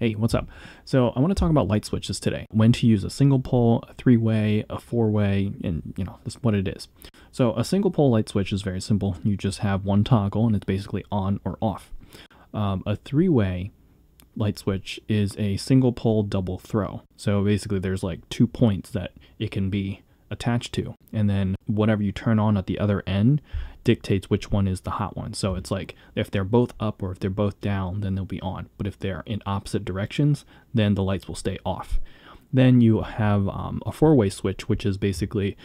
Hey, what's up? So I want to talk about light switches today. When to use a single pole, a three-way, a four-way, and you know, what it is. So a single pole light switch is very simple. You just have one toggle and it's basically on or off. Um, a three-way light switch is a single pole double throw. So basically there's like two points that it can be attached to. And then whatever you turn on at the other end dictates which one is the hot one. So it's like if they're both up or if they're both down, then they'll be on. But if they're in opposite directions, then the lights will stay off. Then you have um, a four way switch, which is basically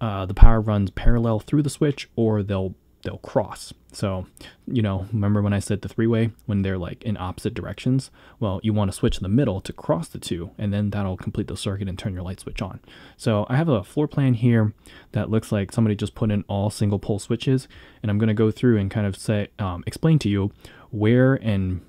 uh, the power runs parallel through the switch or they'll they'll cross. So, you know, remember when I said the three way when they're like in opposite directions? Well, you want to switch in the middle to cross the two, and then that'll complete the circuit and turn your light switch on. So, I have a floor plan here that looks like somebody just put in all single pole switches, and I'm going to go through and kind of say, um, explain to you where and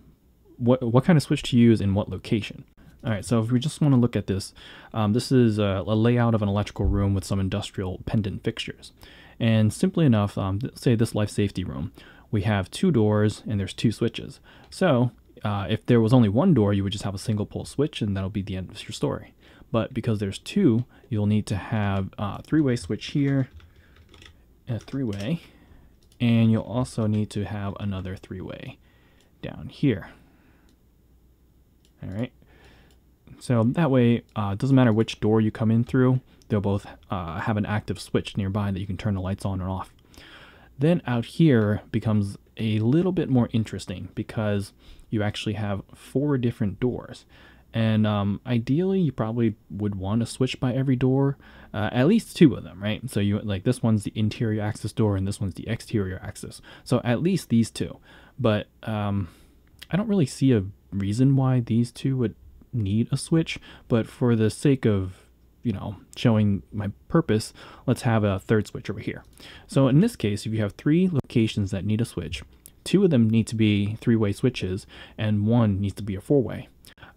what, what kind of switch to use in what location. All right, so if we just want to look at this, um, this is a, a, layout of an electrical room with some industrial pendant fixtures. And simply enough, um, say this life safety room, we have two doors and there's two switches. So uh, if there was only one door, you would just have a single pole switch and that'll be the end of your story. But because there's two, you'll need to have a three-way switch here, a three-way, and you'll also need to have another three-way down here. All right. So that way, uh, it doesn't matter which door you come in through, they'll both uh, have an active switch nearby that you can turn the lights on or off. Then out here becomes a little bit more interesting because you actually have four different doors. And um, ideally, you probably would want to switch by every door, uh, at least two of them, right? So you like this one's the interior access door and this one's the exterior access. So at least these two. But um, I don't really see a reason why these two would need a switch. But for the sake of you know, showing my purpose, let's have a third switch over here. So in this case, if you have three locations that need a switch, two of them need to be three-way switches, and one needs to be a four-way.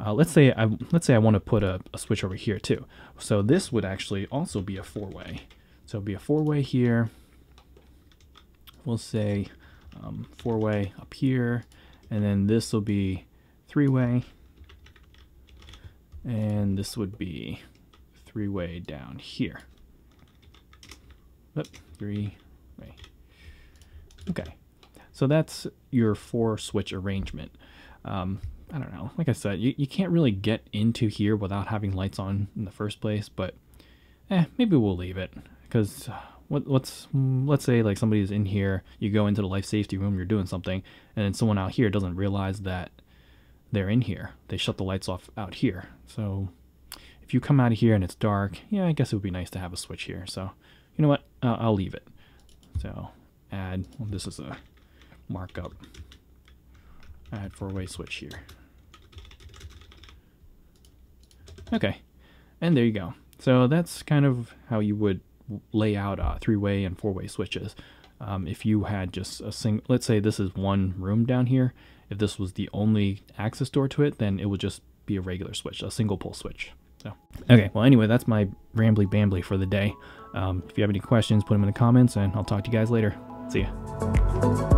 Uh, let's say I let's say I want to put a, a, switch over here too. So this would actually also be a four-way. So it'd be a four-way here. We'll say um, four-way up here, and then this will be three-way, and this would be three-way down here. Oop, three-way. Okay, so that's your four-switch arrangement. Um, I don't know. Like I said, you, you can't really get into here without having lights on in the first place, but eh, maybe we'll leave it because uh, what, what's let's say like somebody's in here, you go into the life safety room, you're doing something, and then someone out here doesn't realize that they're in here. They shut the lights off out here. So if you come out of here and it's dark, yeah, I guess it would be nice to have a switch here. So, you know what? Uh, I'll leave it. So, add, well, this is a markup. Add four-way switch here. Okay, and there you go. So that's kind of how you would lay out uh, three-way and four-way switches. Um, if you had just a single, let's say this is one room down here. If this was the only access door to it, then it would just be a regular switch, a single pole switch. So, okay, well, anyway, that's my rambly bambly for the day. Um, if you have any questions, put them in the comments, and I'll talk to you guys later. See ya.